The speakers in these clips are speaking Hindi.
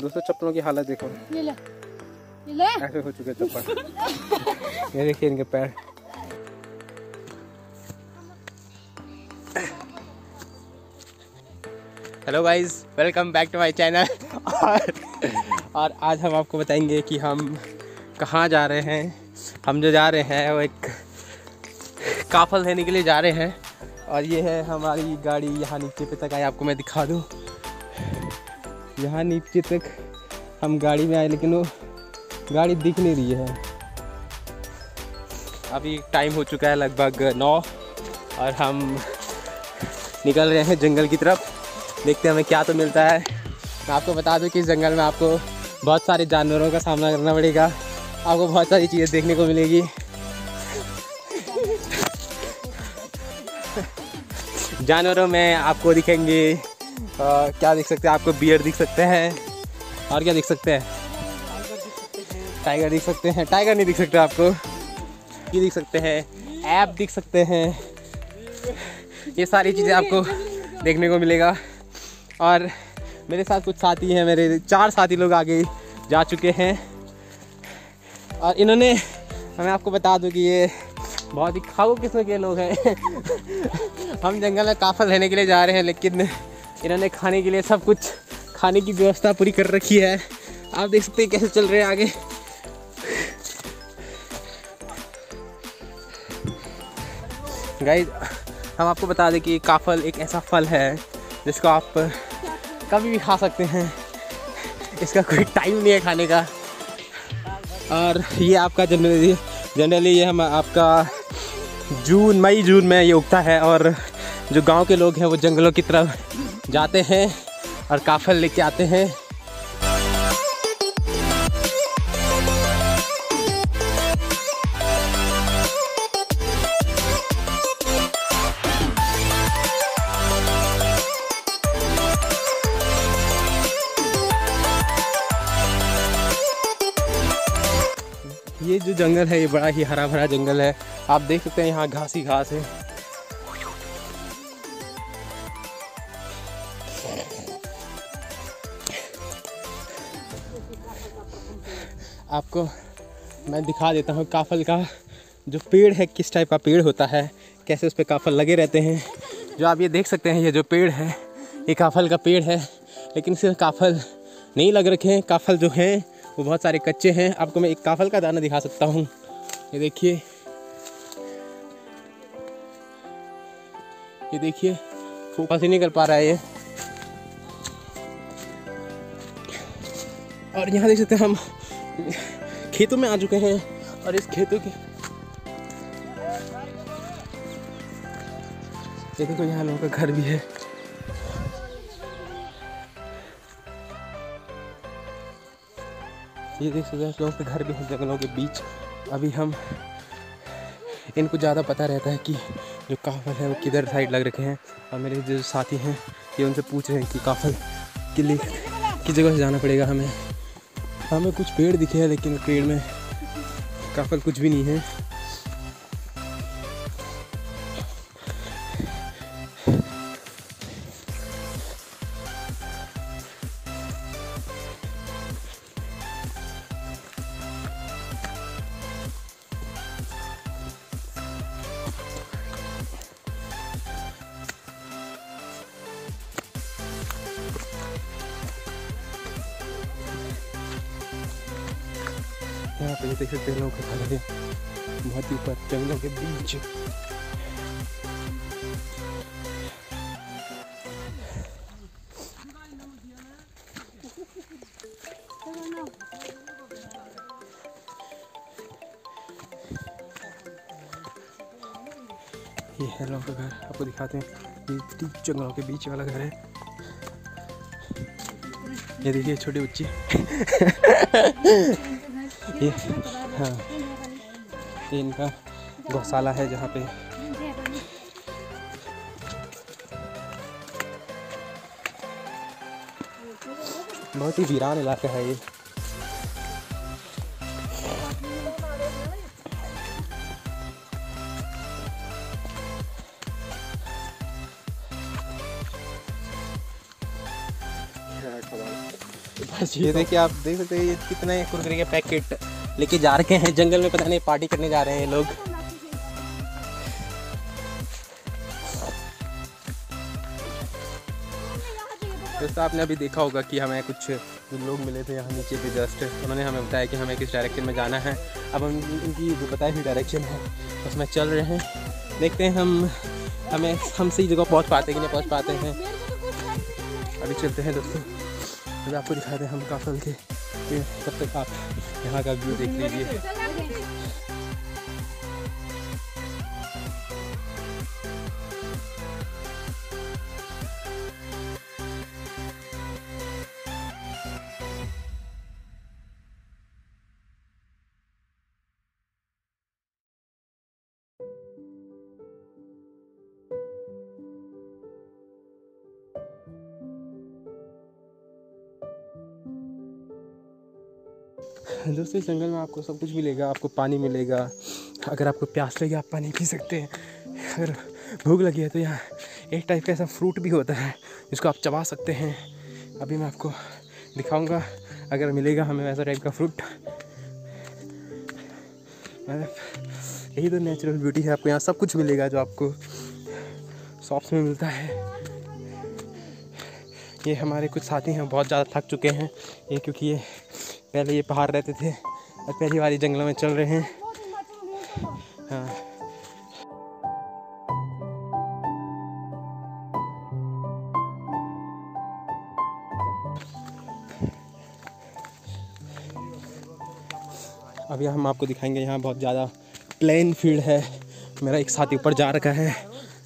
दोस्तों चप्पलों की हालत देखो। ये ले। ये ले। ऐसे हो चुके चप्पल। ये देखिए इनके पैर। Hello guys welcome back to my channel और और आज हम आपको बताएँगे कि हम कहाँ जा रहे हैं। हम जो जा रहे हैं वो एक काफल लेने के लिए जा रहे हैं। और ये है हमारी गाड़ी यहाँ नीचे पे तक आई आपको मैं दिखा दूँ। यहाँ नीचे तक हम गाड़ी में आए, लेकिन वो गाड़ी दिख नहीं रही है। अभी टाइम हो चुका है लगभग नौ, और हम निकल रहे हैं जंगल की तरफ़। देखते हैं हमें क्या तो मिलता है। मैं आपको बता दूँ कि इस जंगल में आपको बहुत सारे जानवरों का सामना करना पड़ेगा। आपको बहुत सारी चीज़ें देखने को मिलेगी। जानवरों में आपको दिखेंगे अ, क्या देख सकते हैं? आपको बियर दिख सकते हैं। और क्या दिख सकते हैं? टाइगर दिख सकते हैं। टाइगर नहीं दिख सकते आपको। ये दिख सकते हैं। ऐप दिख सकते हैं। ये सारी चीज़ें आपको देखने को मिलेगा। और मेरे साथ कुछ साथी हैं मेरे चार साथी लोग आगे जा चुके हैं। और इन्होंने मैं आपको बता दूँ कि ये बहुत ही खाऊ किस्म के लोग हैं। हम जंगल में काफल रहने के लिए जा रहे हैं लेकिन इन्होंने खाने के लिए सब कुछ, खाने की व्यवस्था पूरी कर रखी है। आप देख सकते हैं कैसे चल रहे हैं आगे। गाइस हम आपको बता दें कि काफल एक ऐसा फल है, जिसको आप कभी भी खा सकते हैं। इसका कोई टाइम नहीं है खाने का। और ये आपका जनरली जनरली ये हम आपका जून, मई, जून में ये उगता है, और जो गाँव के लोग हैं, वो जंगलों की तरफ़ जाते हैं और काफल लेके आते हैं। ये जो जंगल है, ये बड़ा ही हरा भरा जंगल है। आप देख सकते हैं, यहाँ घास ही घास है। आपको मैं दिखा देता हूँ काफल का जो पेड़ है, किस टाइप का पेड़ होता है, कैसे उस पर काफल लगे रहते हैं। जो आप ये देख सकते हैं, ये जो पेड़ है, ये काफल का पेड़ है, लेकिन इसमें काफल नहीं लग रखे हैं। काफल जो हैं, वो बहुत सारे कच्चे हैं। आपको मैं एक काफल का दाना दिखा सकता हूँ। ये देखिए। ये देखिए फोकस ही नहीं कर पा रहा है ये। और यहाँ देख सकते हैं हम खेतों में आ चुके हैं और इस खेतों के देखो यहाँ लोगों का घर भी है। ये देख सकते हैं लोगों के घर भी हैं, जंगलों के बीच। अभी हम इनको ज़्यादा पता रहता है कि जो काफल है, वो किधर साइड लग रखे हैं। और मेरे जो साथी हैं, ये उनसे पूछ रहे हैं कि काफल के लिए किस जगह से जाना पड़ेगा हमें। हमें कुछ पेड़ दिखे हैं लेकिन पेड़ में काफल कुछ भी नहीं है। देख सकते हैं लोग खड़े हैं बहुत ही ऊपर जंगलों के बीच। ये है लोगों का घर। आपको दिखाते हैं। ये जंगलों के बीच वाला घर है। ये देखिए, छोटी बच्ची। ये हाँ ये इनका गौशाला है जहाँ पे। बहुत ही वीरान इलाका है ये। ये देखिए आप देख सकते हैं ये कितने कुरकुरे के पैकेट लेके जा रखे हैं। जंगल में पता नहीं पार्टी करने जा रहे हैं लोग। दोस्तों आपने अभी देखा होगा कि हमें कुछ जो लोग मिले थे यहाँ नीचे पे जस्ट उन्होंने हमें बताया कि हमें किस डायरेक्शन में जाना है। अब हम इनकी जो बताई हुई डायरेक्शन है उसमें चल रहे हैं। देखते हैं हम हमें हम सही जगह पहुँच पाते कि नहीं पहुँच पाते हैं। अभी चलते हैं दोस्तों। अभी आपको दिखाते हैं हम काफल के तब तक आप यहाँ का व्यू देख लीजिए। दोस्तों इस जंगल में आपको सब कुछ मिलेगा, आपको पानी मिलेगा। अगर आपको प्यास लगी, आप पानी पी सकते हैं। अगर भूख लगी है तो यहाँ एक टाइप का ऐसा फ्रूट भी होता है, जिसको आप चबा सकते हैं। अभी मैं आपको दिखाऊँगा, अगर मिलेगा हमें वैसा टाइप का फ्रूट मतलब यही तो नेचुरल ब्यूटी है, आपको यहाँ सब कुछ मिलेगा जो आपको शॉप्स में मिलता है। ये हमारे कुछ साथी हैं, बहुत ज़्यादा थक चुके हैं, ये क्योंकि ये पहले ये पहाड़ रहते थे और पहली बार जंगलों में चल रहे हैं। हाँ। अभी हम आपको दिखाएँगे, यहाँ बहुत ज़्यादा प्लेन फ़ील्ड है। मेरा एक साथी ऊपर जा रखा है।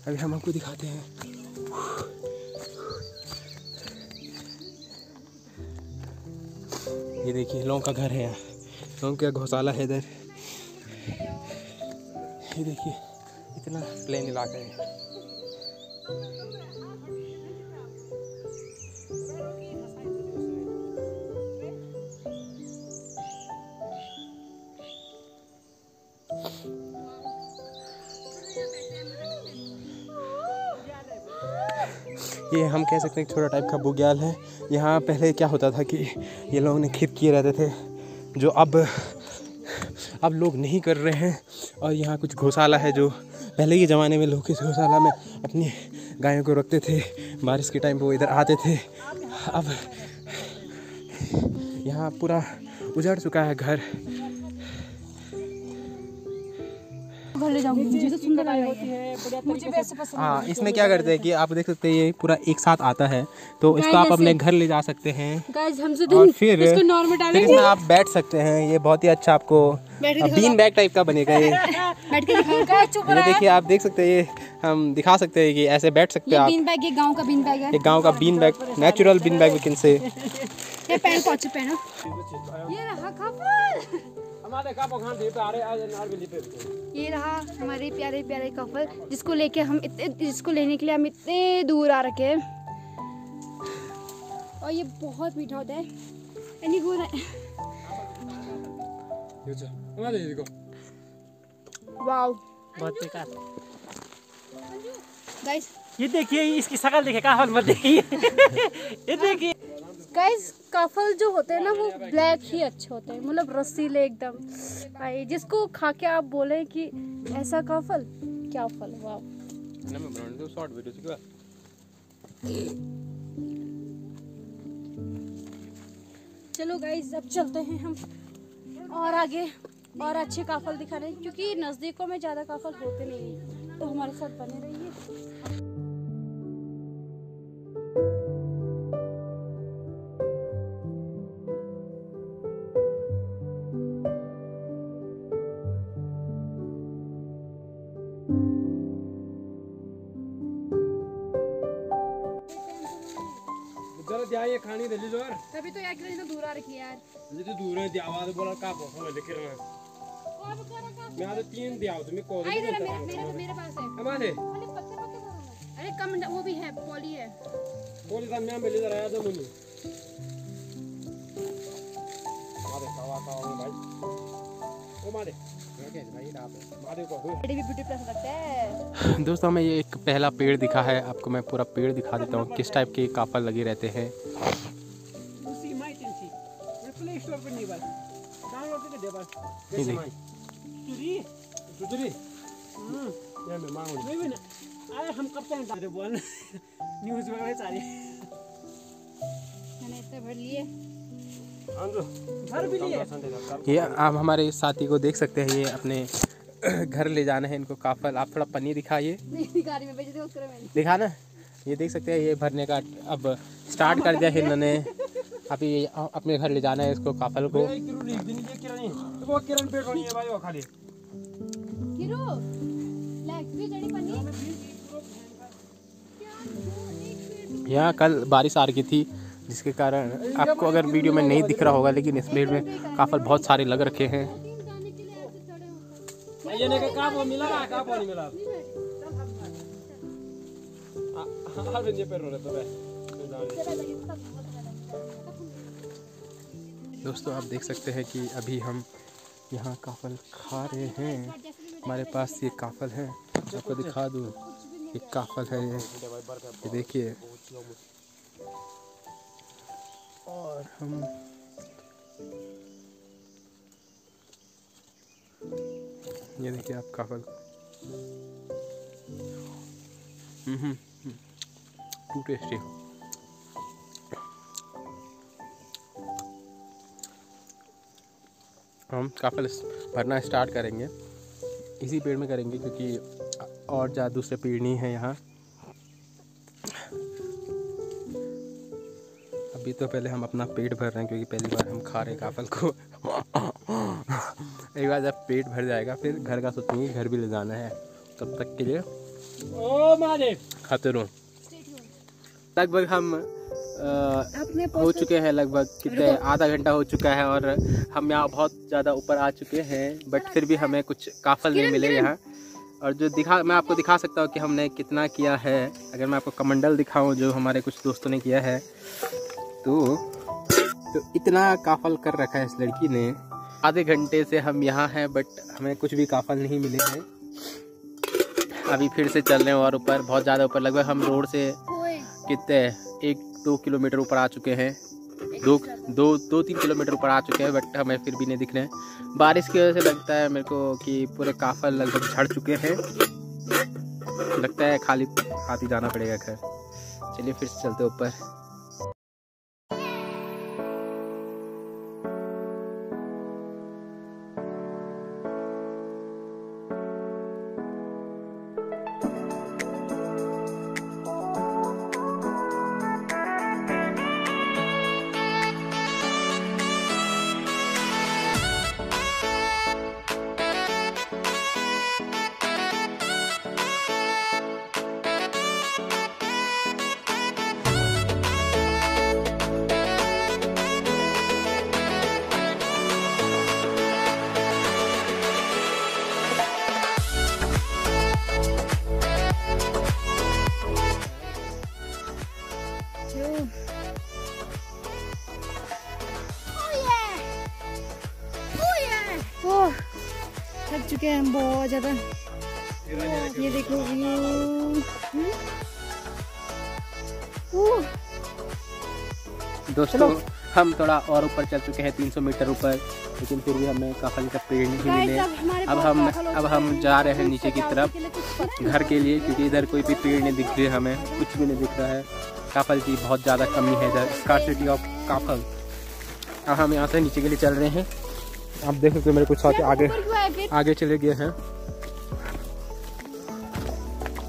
अभी हम आपको दिखाते हैं। ये देखिए, लोगों का घर है यहाँ। लोगों का घोसाला है इधर। ये देखिए, इतना प्लेन इलाका है। ये हम कह सकते हैं छोटा टाइप का बुग्याल है। यहाँ पहले क्या होता था कि ये लोग ने खेत किए रहते थे, जो अब अब लोग नहीं कर रहे हैं। और यहाँ कुछ घोसाला है जो पहले के ज़माने में लोग इस घोसाला में अपनी गायों को रखते थे। बारिश के टाइम पे वो इधर आते थे। अब यहाँ पूरा उजड़ चुका है घर। घर ले जाऊँगी मुझे तो सुंदर लगा मुझे भी ऐसे पसंद हाँ इसमें क्या करते हैं कि आप देख सकते हैं ये पूरा एक साथ आता है तो इसको आप अपने घर ले जा सकते हैं। और तो फिर इसको नॉर्मल फिर डालेंगे इसमें आप बैठ सकते हैं ये बहुत ही अच्छा आपको बीन बैग टाइप का बनेगा ये। ये देखिए आप देख सकते हैं ये हम दिखा सकते हैं कि ऐसे बैठ सकते हैं आप। बीन बैग ये गाँव का बीन बैग है। एक गाँव का bean bag natural bean bag we can से ये पहन पहुँचे पहनो ये रहा कपल। ये रहा हमारे प्यारे प्यारे कफल जिसको लेके हम इतने जिसको लेने के लिए हम इतने दूर आ रखे हैं। और ये बहुत मीठा होता है। एनी गुड है। वाओ। बहुत बेकार। गाइस ये देखिए इसकी शक्ल देखिए काफल मत देखिए। ये देखिए। गाइस काफल जो होते हैं ना वो ब्लैक ही अच्छे होते हैं। मतलब रसीले एकदम। भाई जिसको खा के आप बोले कि ऐसा काफल क्या फल वाह। चलो गाइस अब चलते हैं हम और आगे और अच्छे काफल दिखा दिखाने क्योंकि नज़दीकों में ज़्यादा काफल होते नहीं हैं तो हमारे साथ बने रहिए। जरा द्याय खाणी दिली ज़ोर तभी तो यार कितना दूर आ रखी है यार। म्हणजे तू दूर आहे ती आवाज़ बोला का बसो म्हणजे किरण मी आता तीन द्याव तुम्ही आई जरा मेरे मेरे मेरे पास है। हमारे अरे पत्ते पत्ते अरे कम वो भी है पॉली है। कोण जाम्या मिली जरा याद म्हणून मारे कावा कावा भाई। ओ मारे। ओके भाई मारे को भी ब्यूटी प्लस लगता है। दोस्तों हमें ये एक पहला पेड़ दिखा है। आपको मैं पूरा पेड़ दिखा देता हूँ। किस टाइप के काफल लगे रहते हैं? ये आप हमारे साथी को देख सकते हैं। ये अपने घर ले जाना है इनको काफल। आप थोड़ा पनीर दिखाइए। नहीं गाड़ी में भेज दे उसको मैंने दिखाना? ये देख सकते हैं ये भरने का अब स्टार्ट कर दिया है इन्होंने। अभी अपने घर ले जाना है इसको काफल को। है भाई वो खाली। किरो लेग भी जड़ी पनीर। यहाँ कल बारिश आ रही थी जिसके कारण आपको अगर वीडियो में नहीं दिख रहा होगा लेकिन इस भीड़ में काफल बहुत सारे लग रखे हैं। ये ने का का मिला का नहीं मिला? हाँ ये पेट रो रहे तो दोस्तों, आप देख सकते हैं कि अभी हम यहाँ काफल खा रहे हैं। हमारे पास ये काफल है। आपको दिखा दूँ ये काफल है ये देखिए। और हम ये देखिए आप काफल। हम्म टू टेस्टी हम काफल भरना स्टार्ट करेंगे। इसी पेड़ में करेंगे क्योंकि और ज़्यादा दूसरे पेड़ नहीं है यहाँ। अभी तो पहले हम अपना पेट भर रहे हैं क्योंकि पहली बार हम खा रहे काफल को। एक बार जब पेट भर जाएगा फिर घर का सोचेंगे घर भी ले जाना है। तब तक के लिए ओ खाते रहो। लगभग हम अपने हो चुके हैं लगभग कितने आधा घंटा हो चुका है और हम यहाँ बहुत ज़्यादा ऊपर आ चुके हैं बट फिर भी हमें कुछ काफल नहीं मिले यहाँ। और जो दिखा मैं आपको दिखा सकता हूँ कि हमने कितना किया है। अगर मैं आपको कमंडल दिखाऊँ जो हमारे कुछ दोस्तों ने किया है तो तो इतना काफल कर रखा है इस लड़की ने। आधे घंटे से हम यहाँ हैं बट हमें कुछ भी काफल नहीं मिले हैं। अभी फिर से चल रहे हैं और ऊपर बहुत ज़्यादा ऊपर लगभग हम रोड से कितने एक दो किलोमीटर ऊपर आ चुके हैं। दो दो दो तीन किलोमीटर ऊपर आ चुके हैं बट हमें फिर भी नहीं दिख रहे हैं। बारिश की वजह से लगता है मेरे को कि पूरे काफल लगभग झड़ चुके हैं। लगता है खाली हाथ ही जाना पड़ेगा घर। चलिए फिर से चलते ऊपर। चुके हैं बहुत ज़्यादा। ये देखो दोस्तों हम थोड़ा और ऊपर चल चुके हैं 300 मीटर ऊपर लेकिन फिर भी हमें काफल का पेड़ नहीं मिले। अब हम अब हम जा रहे हैं नीचे की तरफ़ घर के लिए क्योंकि इधर कोई भी पेड़ नहीं दिख रही हमें कुछ भी नहीं दिख रहा है। काफल की बहुत ज़्यादा कमी है इधर स्कार्सिटी ऑफ़ काफल। अब हम यहाँ से नीचे के लिए चल रहे हैं। आप देख सकते हो मेरे कुछ साथी आगे आगे चले गए हैं।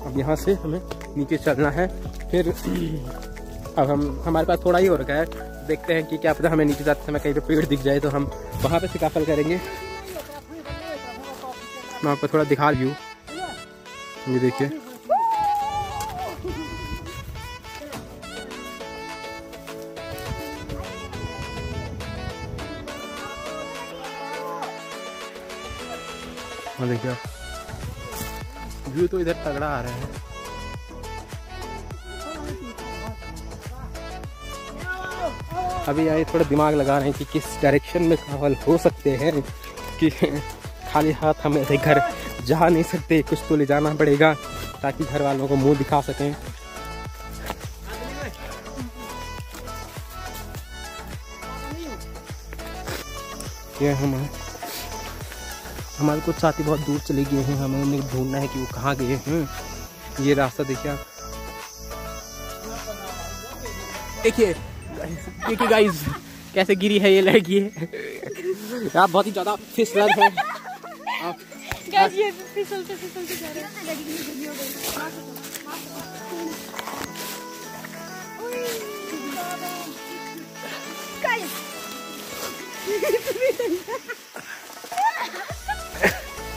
अब यहाँ से हमें नीचे चलना है। फिर अब हम हमारे पास थोड़ा ही हो रखा है। देखते हैं कि क्या पता हमें नीचे जाते समय कहीं पे पेड़ दिख जाए तो हम वहाँ पे सिकाफल करेंगे। मैं आपको थोड़ा दिखा रही हूँ। ये देखिए। हाँ देखिए व्यू तो इधर तगड़ा आ रहा है। अभी यहाँ थोड़ा दिमाग लगा रहे हैं कि किस डायरेक्शन में कावल हो सकते हैं, कि खाली हाथ हम ऐसे घर जा नहीं सकते, कुछ तो ले जाना पड़ेगा, ताकि घर वालों को मुँह दिखा सकें। ये हम हमारे कुछ साथी बहुत दूर चले गए हैं हमें उन्हें ढूंढना है कि वो कहाँ गए हैं। ये रास्ता देखिए आप। देखिए देखिए गाइस कैसे गिरी है ये लड़की। आप बहुत ही ज़्यादा फिसलन है। आप गाइस ये फिसलते फिसलते जा रहे हैं। लड़की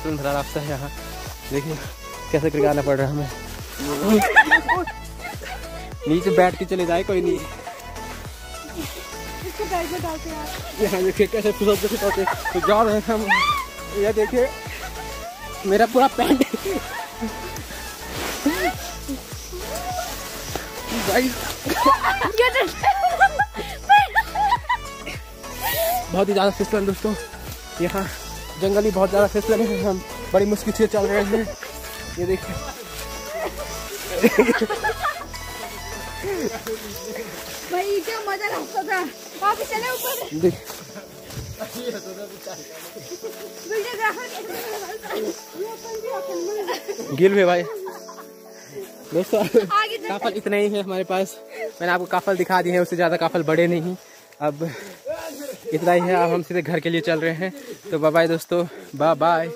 गाइस सुंदर रास्ता है यहाँ। देखिए कैसे करके आना पड़ रहा है हमें। नीचे बैठ के चले जाए कोई नहीं। इसको में डालते हैं यहाँ देखिए कैसे फिसलते फिसलते तो जा रहे हैं हम। देखिए मेरा पूरा पैंट। बहुत ही ज़्यादा फिसलन दोस्तों। यहाँ जंगल ही बहुत ज़्यादा फिसलन है हम। बड़ी मुश्किल से चल रहे हैं। ये देखिए। भाई क्या मज़ा रास्ता था? वापस चले ऊपर। देख गिल हुए भाई। दोस्तों काफल इतने ही है हमारे पास। मैंने आपको काफल दिखा दिए हैं उससे ज़्यादा काफल बड़े नहीं अब इतना ही है, अब हम सीधे घर के लिए चल रहे हैं। तो बाय दोस्तों बाय बाय